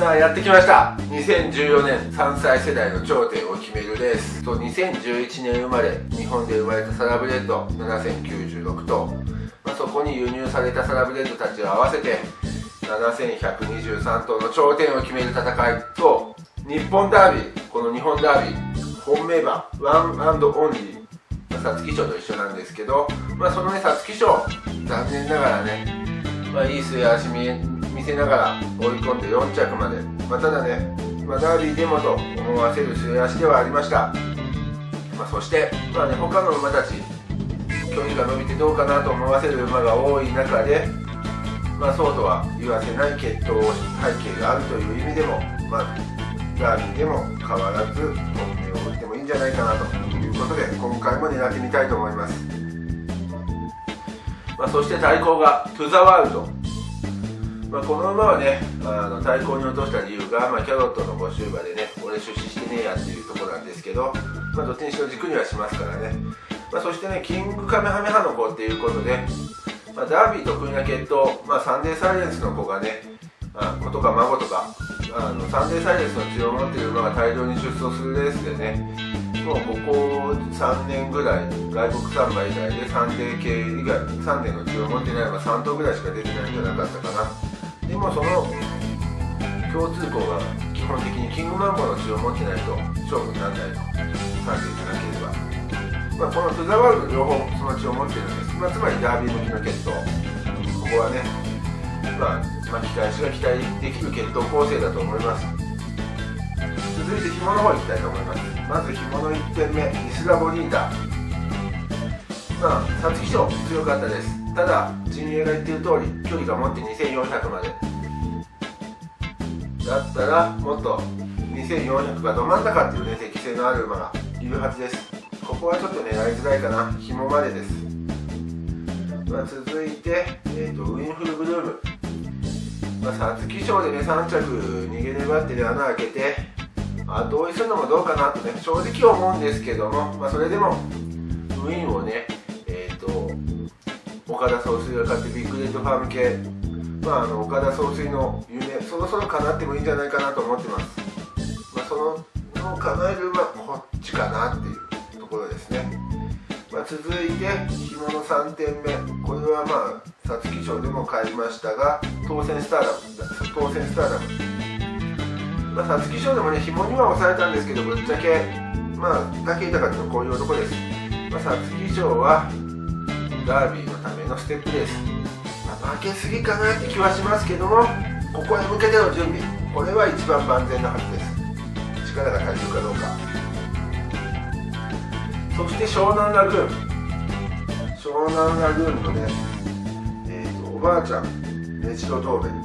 さあやってきました。2014年3歳世代の頂点を決めるレース。と2011年生まれ日本で生まれたサラブレッド7096頭、まあ、そこに輸入されたサラブレッドたちを合わせて7123頭の頂点を決める戦い。と日本ダービーこの日本ダービー本命馬ワンオンリー皐月賞と一緒なんですけど、まあ、そのね皐月賞残念ながらね、まあ、いい末足見せながら追い込んで4着まで、まあ、ただね、まあ、ダービーでもと思わせる末足ではありました、まあ、そして、まあね、他の馬たち距離が伸びてどうかなと思わせる馬が多い中で、まあ、そうとは言わせない血統背景があるという意味でも、まあ、ダービーでも変わらず本命を打ってもいいんじゃないかなということで今回も狙ってみたいと思います、まあ、そして対抗がトゥザワールド、まあ、この馬はねあの対抗に落とした理由が、まあ、キャロットの募集馬でね俺出資してねえやっていうところなんですけど、まあ、どっちにしろ軸にはしますからね、まあ、そしてねキングカメハメハの子っていうことで、まあ、ダービー得意な血統、まあ、サンデーサイエンスの子がねあ子とか孫とかあのサンデーサイレンスの血を持っている馬が大量に出走するレースでねもうここ3年ぐらい外国産馬以外でサンデー系以外3年の血を持ってない馬3頭ぐらいしか出てないんじゃなかったかな。でもその共通項が基本的にキングマンボの血を持ってないと勝負にならないとサンデーじゃなければ。まあ、このトゥザワールド両方その血を持っているんです、まあ、つまりダービー向きの血統。ここはね、まあ巻き返しが期待できる血統構成だと思います。続いて紐の方いきたいと思います。まず紐の1点目イスラボニータ。まあ皐月賞強かったです。ただ陣営が言ってる通り距離が持って2400まで。だったらもっと2400がど真ん中っていうね適性のある馬がいるはずです。ここはちょっと狙いづらいかな。紐までです、まあ、続いて、えーと、ウィンフルブルーム。まあ、皐月賞でね3着逃げ粘ってね穴開けて、まあ、同意するのもどうかなとね正直思うんですけども、まあ、それでもウィンをね、岡田総帥が買ってビッグレッドファーム系。まああの岡田総帥の夢そろそろ叶ってもいいんじゃないかなと思ってます、まあ、そのの叶える馬こっちかなっていうところですね、まあ、続いて紐の3点目。これはまあ皐月賞でも買いましたが当選スターダム当選スターダム。まあ皐月賞でもね紐には抑えたんですけどぶっちゃけまあ武豊のこういう男です。まあ皐月賞はダービーのためのステップです、まあ、負けすぎかなって気はしますけどもここへ向けての準備。これは一番万全なはずです。力が足りるかどうか。そして湘南ラグーン。湘南ラグーンのねえー、とおばあちゃん。メジロトーベル、ま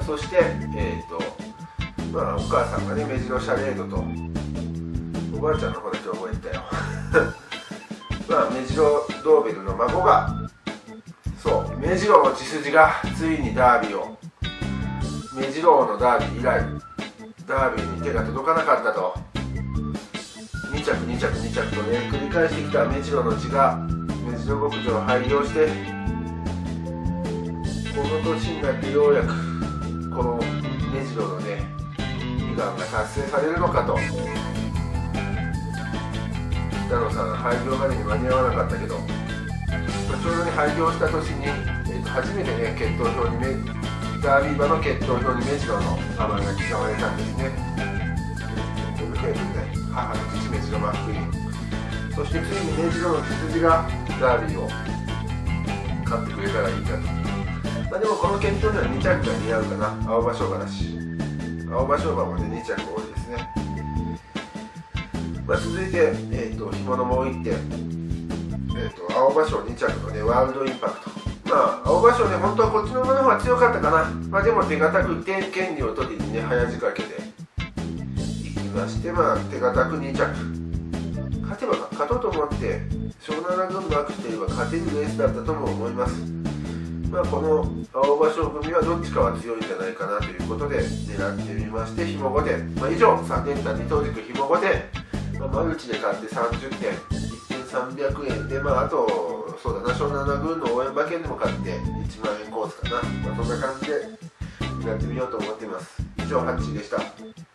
あ、そして、えーとまあ、お母さんがねメジロシャレードとおばあちゃんの方で今日覚えたよ。まあメジロドーベルの孫がそうメジロの血筋がついにダービーを。メジロのダービー以来ダービーに手が届かなかったと。2着2着2着とね繰り返してきたメジロの血がメジロ牧場を廃業してこの年になってようやくこの目白のね悲願が達成されるのかと。北野さん廃業までに間に合わなかったけど、まあ、ちょうどね廃業した年に、えー、と初めてね決闘表にめダービー馬の決闘表に目白の名前が刻まれたんですね。というテープで母の父目白マックイーンそしてついに目白の血筋がダービーを勝ってくれたらいいかと。まあ、でもこの検討では2着が似合うかな。青葉生姜だし。青葉生姜もね2着多いですね、まあ、続いて、えーと、紐のもう1点、えーと、青葉賞2着のねワールドインパクト。まあ青葉賞ね本当はこっちの馬の方が強かったかな、まあ、でも手堅く点権利を取りにね早仕掛けていきましてまあ手堅く2着。勝てば勝とうと思って湘南軍のアクシデルは勝てるレースだったとも思います。まあ、この青葉賞組はどっちかは強いんじゃないかなということで狙ってみましてひも5点、まあ、以上3点単2等軸ひも5点、まあ、マルチで買って30点1300円。でまああとそうだな湘南の軍の応援馬券でも買って1万円コースかな、まあ、そんな感じでやってみようと思っています。以上ハッチーでした。